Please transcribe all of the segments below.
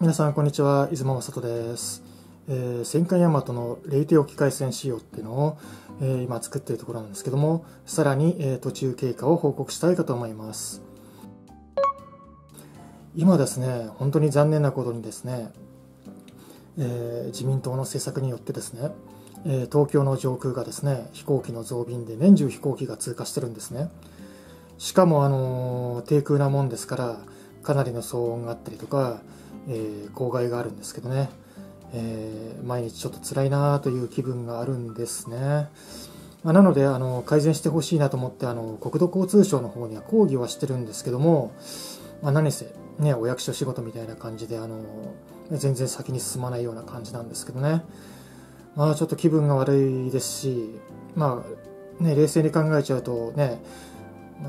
皆さんこんにちは出雲正人です、えー、戦艦大和のレイテ置き換線仕様っていうのを、えー、今作っているところなんですけどもさらに、えー、途中経過を報告したいかと思います。今ですね本当に残念なことにですね、えー、自民党の政策によってですね、え東京の上空がですね飛行機の増便で年中飛行機が通過してるんですね。しかもあの低空なもんですからかなりの騒音があったりとかえー、公害があるんですけどね、えー、毎日ちょっと辛いなという気分があるんですね。まあ、なのであの改善してほしいなと思ってあの国土交通省の方には抗議はしてるんですけども、まあ、何せ、ね、お役所仕事みたいな感じであの全然先に進まないような感じなんですけどね、まあ、ちょっと気分が悪いですし、まあね、冷静に考えちゃうとね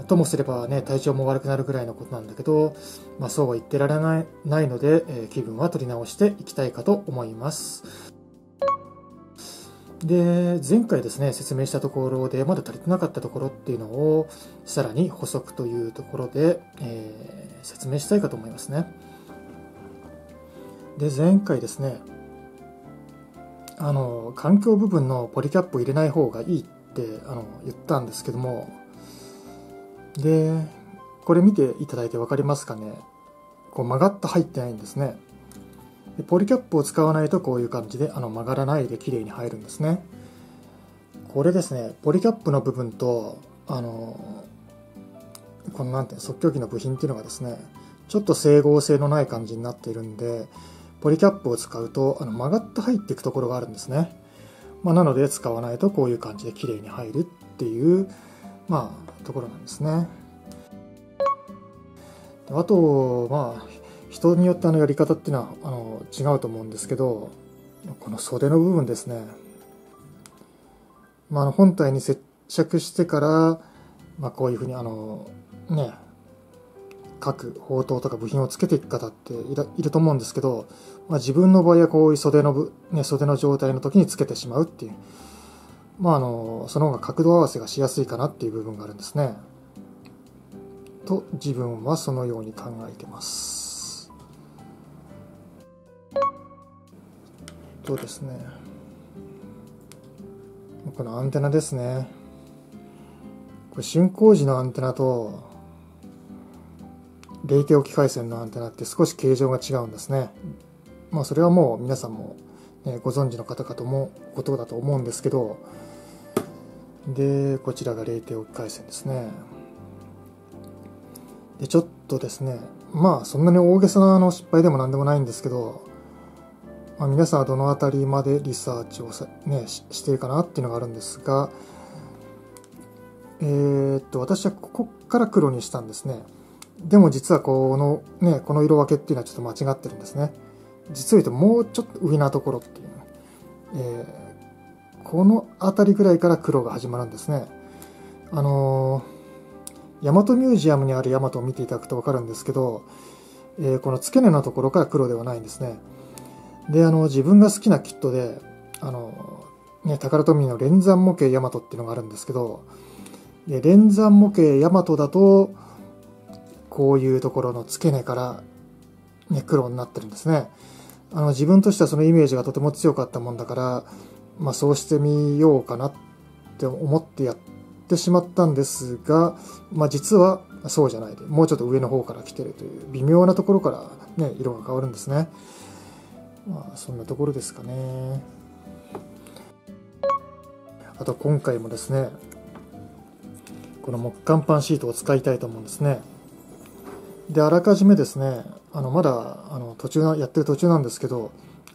ともすればね、体調も悪くなるぐらいのことなんだけど、まあ、そうは言ってられないないので、えー、気分は取り直していきたいかと思います。で、前回ですね、説明したところで、まだ足りてなかったところっていうのを、さらに補足というところで、えー、説明したいかと思いますね。で、前回ですね、あの、環境部分のポリキャップを入れない方がいいってあの言ったんですけども、で、これ見ていただいて分かりますかね？こう曲がった入ってないんですね。でポリキャップを使わないとこういう感じであの曲がらないで綺麗に入るんですね。これですね、ポリキャップの部分と、あの、このなんて即興機の部品っていうのがですね、ちょっと整合性のない感じになっているんで、ポリキャップを使うとあの曲がって入っていくところがあるんですね。まあ、なので使わないとこういう感じで綺麗に入るっていう、まあ、ところなんですね。あと、まあ、人によってあのやり方っていうのはあの違うと思うんですけど、この袖の部分ですね。まあ、の本体に接着してから、まあ、こういうふうにあの、ね、各包丁とか部品をつけていく方っていると思うんですけど、まあ、自分の場合はこういう袖のね、袖の状態の時につけてしまうっていう。まあ、あのその方が角度合わせがしやすいかなっていう部分があるんですね。と自分はそのように考えてます。とですねこのアンテナですね。これ進行時のアンテナと冷気置き回線のアンテナって少し形状が違うんですね。まあそれはもう皆さんも、ね、ご存知の方かと思うことだと思うんですけど、で、こちらが0点置き回線ですね。で、ちょっとですね、まあそんなに大げさなの失敗でも何でもないんですけど、まあ、皆さんはどの辺りまでリサーチを、ね、ししてるかなっていうのがあるんですが、えー、っと、私はここから黒にしたんですね。でも実はこのね、この色分けっていうのはちょっと間違ってるんですね。実を言うともうちょっと上なところっていう、えーこの辺りぐらいから黒が始まるんですね。あのー、大和ミュージアムにある大和を見ていただくとわかるんですけど、えー、この付け根のところから黒ではないんですね。で、あの、自分が好きなキットで、あの、ね、宝富の連山模型大和っていうのがあるんですけど、で連山模型大和だと、こういうところの付け根から、ね、黒になってるんですね。あの、自分としてはそのイメージがとても強かったもんだから、まあ、そうしてみようかなって思ってやってしまったんですが、まあ、実はそうじゃないでもうちょっと上の方から来てるという微妙なところから、ね、色が変わるんですね。まあ、そんなところですかね。あと今回もですね、この木管板シートを使いたいと思うんですね。で、あらかじめですね、あの、まだ、あの、途中な、やってる途中なんですけど、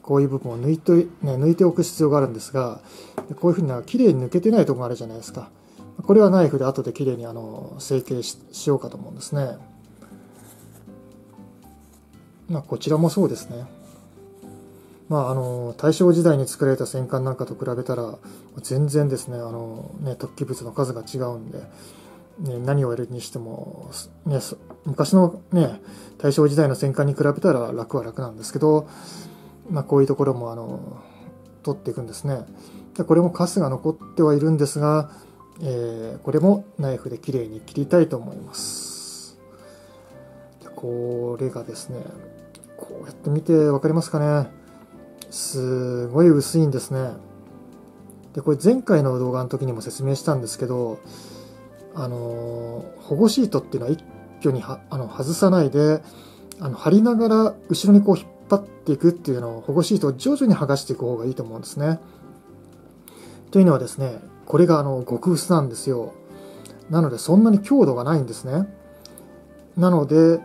こういう部分を抜いて、ね、抜いておく必要があるんですが、こういうふうに綺麗に抜けてないところがあるじゃないですか。これはナイフで後で綺麗にあの成形しようかと思うんですね。まあ、こちらもそうですね。まあ、あの大正時代に作られた戦艦なんかと比べたら全然ですねあのね突起物の数が違うんで、ね、何をやるにしても、ね、昔の、ね、大正時代の戦艦に比べたら楽は楽なんですけどまあ、こういうところもあの取っていくんですね。でこれもカスが残ってはいるんですが、えー、これもナイフできれいに切りたいと思います。でこれがですね、こうやって見て分かりますかねすごい薄いんですねでこれ前回の動画の時にも説明したんですけどあの保護シートっていうのは一挙にはあの外さないであの貼りながら後ろにこう引っ張っていくっていうのを保護シートを徐々に剥がしていく方がいいと思うんですね。というのはですねこれがあの極薄なんですよ。なのでそんなに強度がないんですね。なので、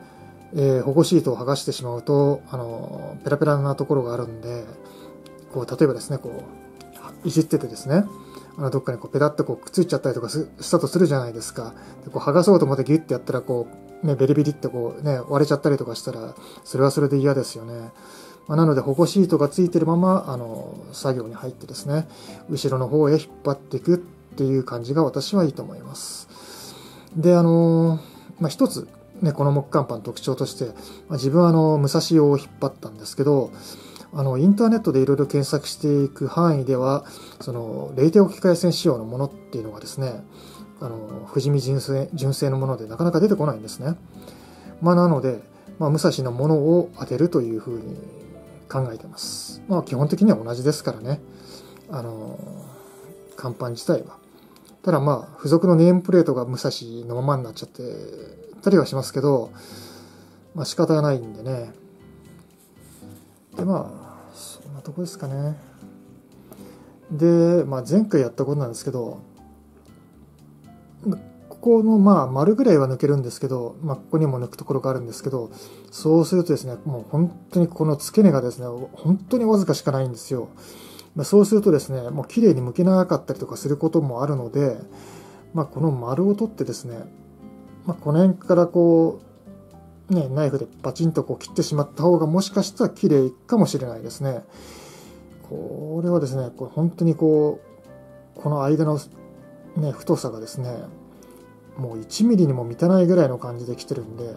えー、保護シートを剥がしてしまうとあのペラペラなところがあるんでこう例えばですねこういじっててですねあのどっかにこうペタッとこうくっついちゃったりとかしたとするじゃないですか。でこう剥がそうと思ってギュッてやったらこう、ね、ベリベリってこう、ね、割れちゃったりとかしたらそれはそれで嫌ですよね、まあ、なので保護シートがついてるままあの作業に入ってですね後ろの方へ引っ張っていくっていう感じが私はいいと思います。であのまあ、一つね、この木管パン特徴として、まあ、自分はあの武蔵用を引っ張ったんですけどあのインターネットでいろいろ検索していく範囲ではそのレイテ置き換え線仕様のものっていうのがですねあの富士見純正純正のものでなかなか出てこないんですね、まあ、なので、まあ、武蔵のものを当てるというふうに考えてます、まあ、基本的には同じですからねあの甲板自体はただまあ付属のネームプレートが武蔵のままになっちゃってたりはしますけど、まあ仕方がないんでね。で、まあ、そんなとこですかね。で、まあ前回やったことなんですけど、このまあ丸ぐらいは抜けるんですけど、まあここにも抜くところがあるんですけど、そうするとですね、もう本当にこの付け根がですね、本当にわずかしかないんですよ。まあ、そうするとですね、もう綺麗に剥けなかったりとかすることもあるので、まあこの丸を取ってですね、まあ、この辺からこう、ね、ナイフでバチンとこう切ってしまった方がもしかしたら綺麗かもしれないですね。これはですね、これ本当にこう、この間の、ね、太さがですね、もう1ミリにも満たないぐらいの感じで来てるんで、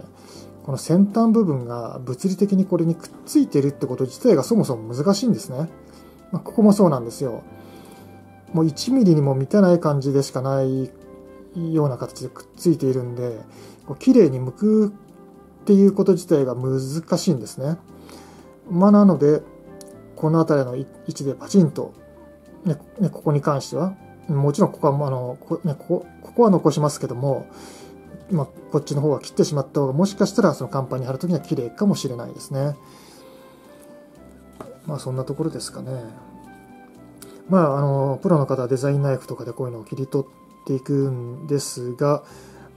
この先端部分が物理的にこれにくっついてるってこと自体がそもそも難しいんですね。まあ、ここもそうなんですよ。もう1ミリにも満たない感じでしかないような形でくっついているんで、こう綺麗に剥くっていうこと自体が難しいんですね。まあ、なので、この辺りの位置でパチンと、ね、ね、ここに関しては、もちろんここは、あの、こ,、ね、ここ、ここは残しますけども、まあ、こっちの方は切ってしまった方が、もしかしたらその甲板に貼るときには綺麗かもしれないですね。まあ、そんなところですかね。まあ、あの、プロの方はデザインナイフとかでこういうのを切り取っていくんですが、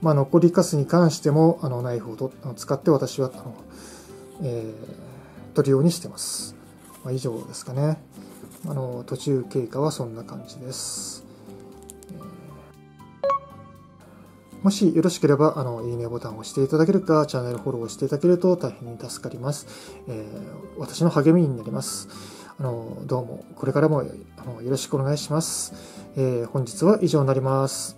まあ、残りカスに関してもあのナイフをと使って私はあの、えー、取るようにしてます。まあ、以上ですかね。あの途中経過はそんな感じです。もしよろしければ、あの、いいねボタンを押していただけるか、チャンネルフォローをしていただけると大変に助かります。えー、私の励みになります。あの、どうも、これからもあのよろしくお願いします。えー、本日は以上になります。